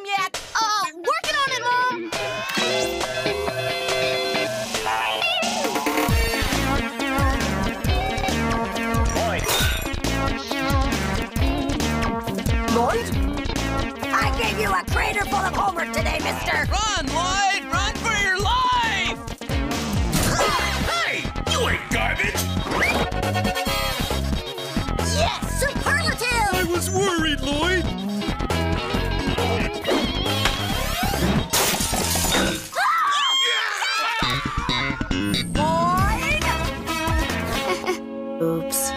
home yet. Uh, working on it, Mom. Lloyd? I gave you a crater full of homework today, mister. Run, Lloyd! Run for your life! hey! You ain't garbage! Yes! Superlative! I was worried, Lloyd. Oops.